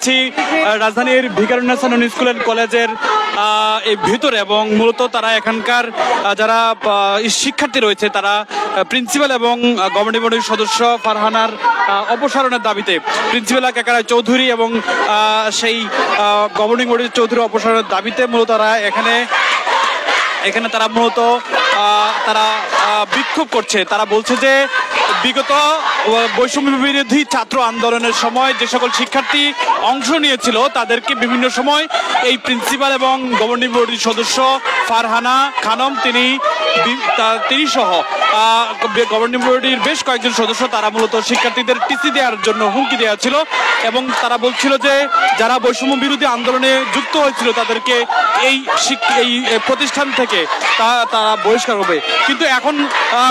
রয়েছি রাজধানীর ভিকারুন্নাসান school and কলেজের এই ভিতরে এবং মূলত তারা এখানকার যারা শিক্ষার্থী রয়েছে, তারা প্রিন্সিপাল এবং গভর্নিং বডির সদস্য ফারহানার অপসারণের দাবিতে প্রিন্সিপাল কাকারা চৌধুরী এবং সেই গভর্নিং বডির চৌধুরী অপসারণের দাবিতে মূলত তারা এখানে এখানে তারা মূলত তারা বিক্ষোভ করছে। তারা বলছে যে বিগত বৈষম্য বিরোধী ছাত্র আন্দোলনের সময় যে সকল শিক্ষার্থী অংশ নিয়েছিল, তাদেরকে বিভিন্ন সময় এই প্রিন্সিপাল এবং গভর্নিং বডির সদস্য ফারহানা খানম, তিনি তিনি সহ গভর্নিং বডির বেশ কয়েকজন সদস্য তারা মূলত শিক্ষার্থীদের টিসি দেওয়ার জন্য হুমকি দেওয়া ছিল এবং তারা বলছিল যে যারা বৈষম্য বিরোধী আন্দোলনে যুক্ত হয়েছিল তাদেরকে এই এই প্রতিষ্ঠান থেকে তা- তারা বহিষ্কার হবে। কিন্তু এখন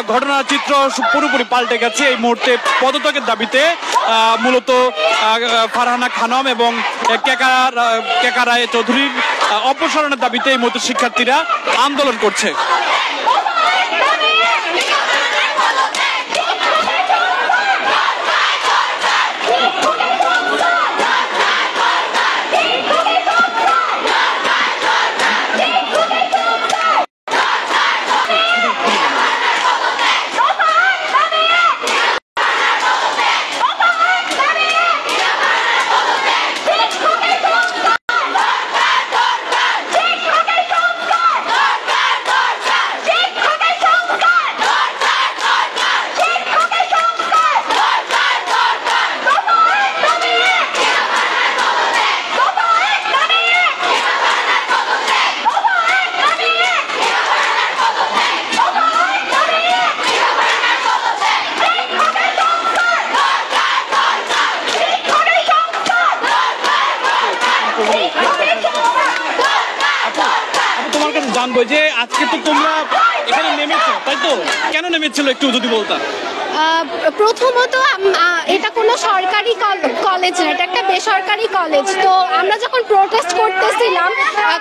ঘটনার চিত্র পুরোপুরি পাল্টে গেছে। এই মুহূর্তে পদত্যাগের দাবিতে মূলত ফারহানা খানম এবং কেকা রা- কেকা রায় চৌধুরীর অপসারণের দাবিতে এই মতো শিক্ষার্থীরা আন্দোলন করছে। জানব যে আজকে তো তোমরা এখানে নেমেছো তাই তো? কেন নেমেছিল একটু যদি বলতা? আহ, প্রথমত এটা কোনো সরকারি কল- কলেজ না এটা একটা বেসরকারি কলেজ। তো আমরা যখন প্রোটেস্ট করতেছিলাম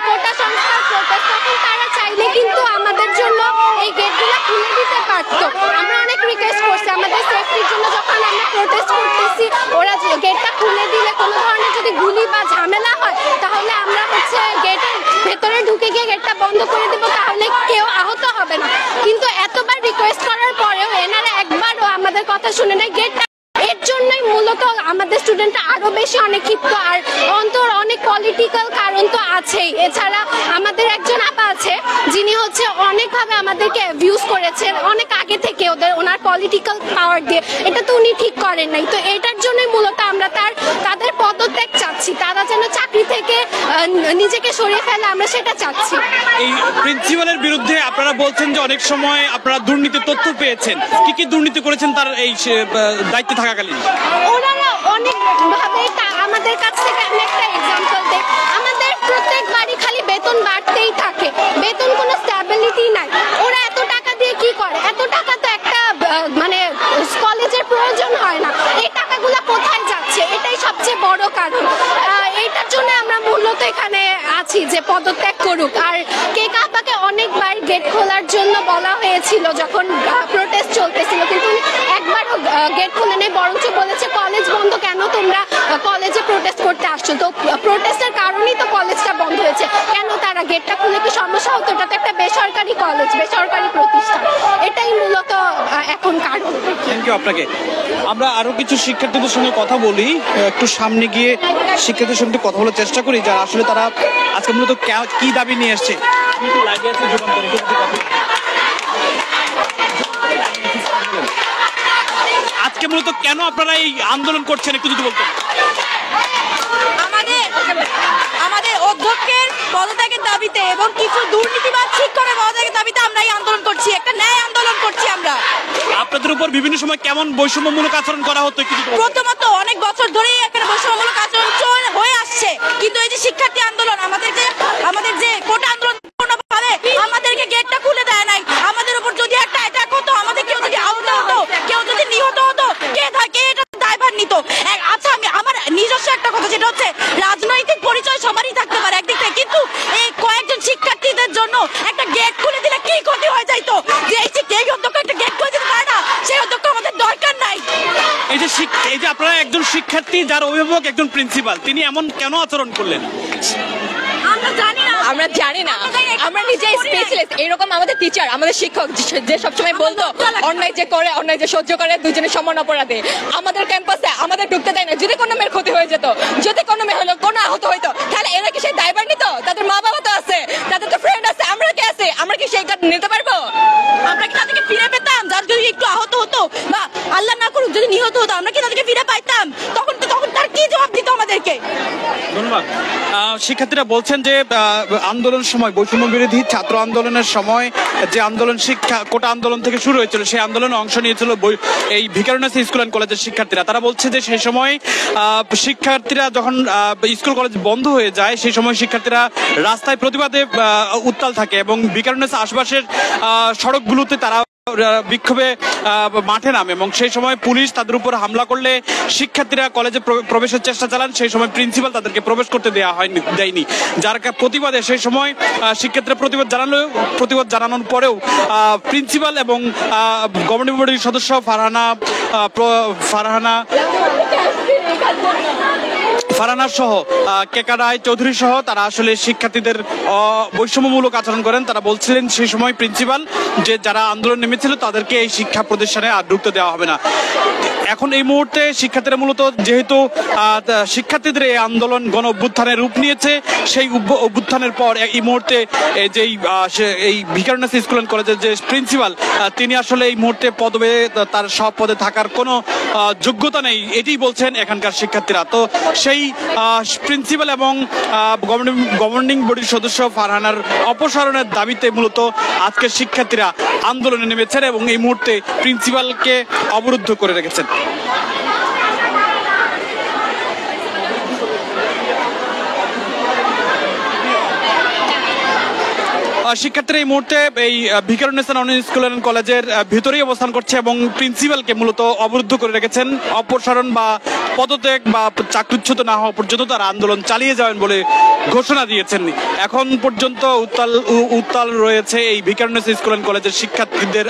কোটা সংস্থার প্রোটেস্ট তখন তারা চাইলে কিন্তু আমাদের জন্য এই গেটগুলো খুলে দিতে পারতো। আমরা অনেক রিকোয়েস্ট করছি আমাদের সেফটির জন্য যখন আমরা প্রোটেস্ট করতেছি ওরা গেটটা খুলে দিলে কোনো ধরনের যদি গুলি বা ঝামেলা হয় তাহলে আমরা হচ্ছে গেটের ভেতরে ঢুকে গিয়ে গেটটা বন্ধ করে দেবো, তাহলে কেউ আহত হবে না। কিন্তু এতবার রিকোয়েস্ট করার পরেও এনারা একবারও আমাদের কথা শুনে নেয় গেটটা এর জন্যই মূলত আমাদের স্টুডেন্টরা আরও বেশি অনেক ক্ষিপ্ত। আর অন্তর অনেক পলিটিক্যাল কারণ তো আছেই। এছাড়া আমাদের যিনি হচ্ছে অনেকভাবে আমাদেরকে অ্যাবিউজ করেছেন। অনেক আগে থেকে ওদের ওনার পলিটিক্যাল পাওয়ার দিয়ে। এটা তো উনি ঠিক করেন নাই। তো এটার জন্যই মূলত আমরা তার তাদের পদত্যাগ চাচ্ছি। তারা যেন চাকরি থেকে নিজেকে সরিয়ে ফেলে আমরা সেটা চাচ্ছি। এই প্রিন্সিপালের বিরুদ্ধে আপনারা বলছেন যে অনেক সময় আপনারা দুর্নীতির তথ্য পেয়েছেন। কি কি দুর্নীতি করেছেন তার এই দায়িত্বে থাকাকালীন? ওনারা অনেক ভাবে তা- আমাদের কাছ থেকে আমি একটা এক্সাম্পল দেই। আমাদের প্রত্যেকবারই খালি বেতন বাড়তেই থাকে বেতন কোনো স্ট্যাবিলিটি নাই ওরা এত টাকা দিয়ে কি করে এত টাকা তো একটা আহ, মানে কলেজের প্রয়োজন হয় না এই টাকাগুলো কোথায় যাচ্ছে এটাই সবচেয়ে বড় কারণ আহ, এইটার জন্য আমরা মূলত এখানে আছি যে পদত্যাগ করুক। আর কে কাপাকে অনেকবার গেট খোলার জন্য বলা হয়েছিল যখন প্রোটেস্ট চলতেছিল। কিন্তু একবারও গেট খুলে নেই, বরঞ্চ বলেছে কলেজ বন্ধ কেন তোমরা কলেজে প্রোটেস্ট করতে আসছো? তো প্রোটেস্টের কারণেই তো কলেজটা বন্ধ হয়েছে। কেন তারা গেটটা খুলে? কি সমস্যা হতো। এটা তো একটা বেসরকারি কলেজ বেসরকারি প্রতিষ্ঠান। এটাই মূলত এখন কারণ থ্যাংক ইউ আপনাকে। আমরা আরও কিছু শিক্ষার্থীদের সঙ্গে কথা বলি। একটু সামনে গিয়ে শিক্ষার্থীদের সঙ্গে কথা বলার চেষ্টা করি যারা আসলে তারা আজকে মূলত কি দাবি নিয়ে এসছে। আজকে মূলত কেন আপনারা এই আন্দোলন করছেন একটু যদি বলতেন। আমাদের আমাদের পদত্যাগের দাবিতে এবং কিছু দুর্নীতিবাদ ঠিক করে পদত্যাগের দাবিতে আমরা এই আন্দোলন করছি একটা ন্যায় আন্দোলন করছি আমরা। আপনাদের উপর বিভিন্ন সময় কেমন বৈষম্যমূলক আচরণ করা হতো কিছু প্রথমত অনেক বছর ধরেই এখানে বৈষম্যমূলক আচরণ হয়ে আসছে কিন্তু এই যে শিক্ষার্থী আন্দোলন আমাদের যে কোটা আন্দোলন ভাবে আমাদেরকে গেটটা খুলে দেয় নাই আমাদের উপর যদি একটা অ্যাটাক হতো আমাদের কেউ যদি আহত হতো কেউ যদি নিহত হতো কে থাকে এটা দায়ভার নিত এক- আচ্ছা আমি আমার নিজস্ব একটা কথা যেটা হচ্ছে রাজনৈতিক পরিচয় সবারই থাকতে পারে একদিক থেকে কিন্তু এই কয়েকজন শিক্ষার্থীদের জন্য একটা গেট খুলে দিলে কি ক্ষতি হয়ে যাইতো যে এই যে এই অধ্যক্ষ একটা গেট খুলে দিতে পারে না সেই অধ্যক্ষ আমাদের দরকার নাই এই এই যে শিক- এই যে আপনারা একজন শিক্ষার্থী যার অভিভাবক একজন প্রিন্সিপাল তিনি এমন কেন আচরণ করলেন? আমরা জানি না। আমরা জানি না। আমরা নিজে স্পেশালিস্ট এরকম আমাদের টিচার আমাদের শিক্ষক যে- সব সবসময় বলতো অন্যায় যে করে অন্যায় যে সহ্য করে দুজনের সমান অপরাধে। আমাদের ক্যাম্পাসে আমাদের ঢুকতে দেয় না। যদি কোনো মেয়ের ক্ষতি হয়ে যেত যদি কোনো মেয়ে হলো কোনো আহত হইতো তাহলে এরা কি সেই দায়ভার নিত তাদের মা বাবা তো আছে তাদের তো ফ্রেন্ড আছে আমরা কি আছে আমরা কি সেই কাজ নিতে পারব আমরা কি তাদেরকে ফিরে পেতাম যার যদি একটু আহত হতো বা আল্লাহ না করুক যদি নিহত হতো, আমরা কি তাদেরকে ফিরে পাইতাম? তখন তো তখন তার কি জবাব দিত আমাদেরকে? ধন্যবাদ। শিক্ষার্থীরা বলছেন যে আন্দোলন সময়, বৈষম্য বিরোধী ছাত্র আন্দোলনের সময় যে আন্দোলন শিক্ষা কোটা আন্দোলন থেকে শুরু হয়েছিল, সেই আন্দোলনে অংশ নিয়েছিল এই ভিকারুনাস স্কুল অ্যান্ড কলেজের শিক্ষার্থীরা। তারা বলছে যে, সেই সময় শিক্ষার্থীরা যখন স্কুল কলেজ বন্ধ হয়ে যায়, সেই সময় শিক্ষার্থীরা রাস্তায় প্রতিবাদে উত্তাল থাকে এবং ভিকারুনাস আশপাশের সড়কগুলোতে তারা বিক্ষোভে মাঠে নামে এবং সেই সময় পুলিশ তাদের উপর হামলা করলে শিক্ষার্থীরা কলেজে প্রবেশের চেষ্টা চালান। সেই সময় প্রিন্সিপাল তাদেরকে প্রবেশ করতে দেওয়া হয়নি দেয়নি। যার প্রতিবাদে সেই সময় শিক্ষার্থীরা প্রতিবাদ জানালেও প্রতিবাদ জানানোর পরেও প্রিন্সিপাল এবং গভর্নিং বডির সদস্য ফারহানা ফারহানা ফারানা সহ আহ, কেকা রায় চৌধুরী সহ তারা আসলে শিক্ষার্থীদের বৈষম্যমূলক আচরণ করেন। তারা বলছিলেন সেই সময় প্রিন্সিপাল যে যারা আন্দোলন নেমেছিল তাদেরকে এই শিক্ষা প্রতিষ্ঠানে আর ঢুকতে দেওয়া হবে না। এখন এই মুহূর্তে শিক্ষার্থীরা মূলত যেহেতু শিক্ষার্থীদের এই আন্দোলন গণ অভ্যুত্থানের রূপ নিয়েছে সেই অভ্যুত্থানের পর এই মুহূর্তে যেই এই ভিকারুনাস স্কুল অ্যান্ড কলেজের যে প্রিন্সিপাল তিনি আসলে এই মুহূর্তে পদবে তার সব পদে থাকার কোনো যোগ্যতা নেই। এটি বলছেন এখানকার শিক্ষার্থীরা। তো সেই প্রিন্সিপাল এবং গভর্নিং বডির সদস্য ফারহানার অপসারণের দাবিতে মূলত আজকে শিক্ষার্থীরা আন্দোলনে নেমেছেন এবং এই মুহূর্তে প্রিন্সিপালকে অবরুদ্ধ করে রেখেছেন। শিক্ষার্থীরা এই মুহূর্তে এই ভিকার অনিয়ন স্কুল অ্যান্ড কলেজের ভিতরেই অবস্থান করছে এবং প্রিন্সিপালকে মূলত অবরুদ্ধ করে রেখেছেন অপসারণ বা পদত্যাগ বা চাকরিচ্যুত না হওয়া পর্যন্ত তারা আন্দোলন চালিয়ে যাবেন বলে ঘোষণা দিয়েছেন এখন পর্যন্ত উত্তাল উত্তাল রয়েছে এই ভিকারুন্নেস স্কুল অ্যান্ড কলেজের শিক্ষার্থীদের।